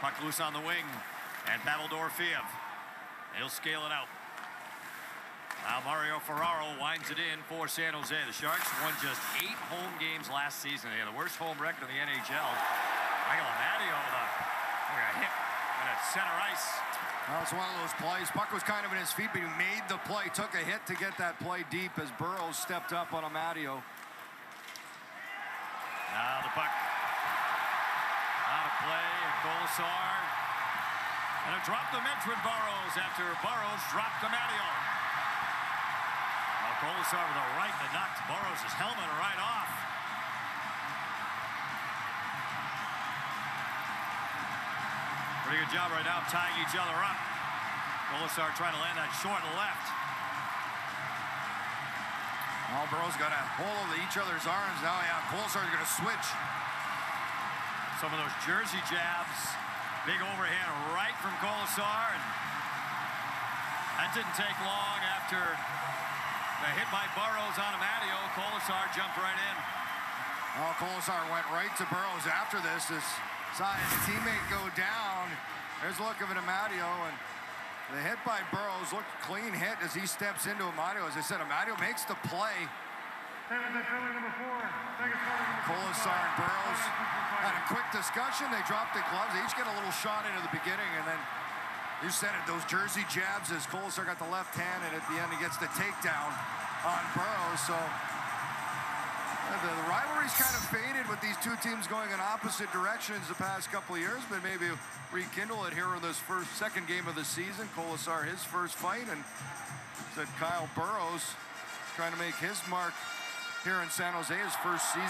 Puck loose on the wing. And Pavel Dorofeyev. He'll scale it out. Now Mario Ferraro winds it in for San Jose. The Sharks won just eight home games last season. They had the worst home record in the NHL. Michael Amadio with a, with a hit at center ice. That was one of those plays. Puck was kind of in his feet, but he made the play. Took a hit to get that play deep as Burroughs stepped up on Amadio. Now the puck out of play. and Kolesar. And a drop the Medford Burroughs after Burroughs dropped Amadio. Now Kolesar with a right that knocked Burroughs' helmet right off. Pretty good job right now tying each other up. Kolesar trying to land that short left. All Burroughs got a hold of each other's arms. Now, yeah, Kolesar's going to switch. Some of those jersey jabs. Big overhand right from Kolesar. And that didn't take long after the hit by Burroughs on Amadio. Kolesar jumped right in. Well, Kolesar went right to Burroughs after this. As saw his teammate go down. There's a look of an Amadio. And the hit by Burroughs looked clean hit as he steps into Amadio. As I said, Amadio makes the play. Kolesar and Burroughs had a quick discussion. They dropped the gloves. They each get a little shot into the beginning, and then you said it, those jersey jabs as Kolesar got the left hand, and at the end he gets the takedown on Burroughs. So uh, the, the rivalry's kind of faded with these two teams going in opposite directions the past couple of years, but maybe rekindle it here in this first, second game of the season. Kolesar, his first fight, and said Kyle Burroughs trying to make his mark here in San Jose, his first season.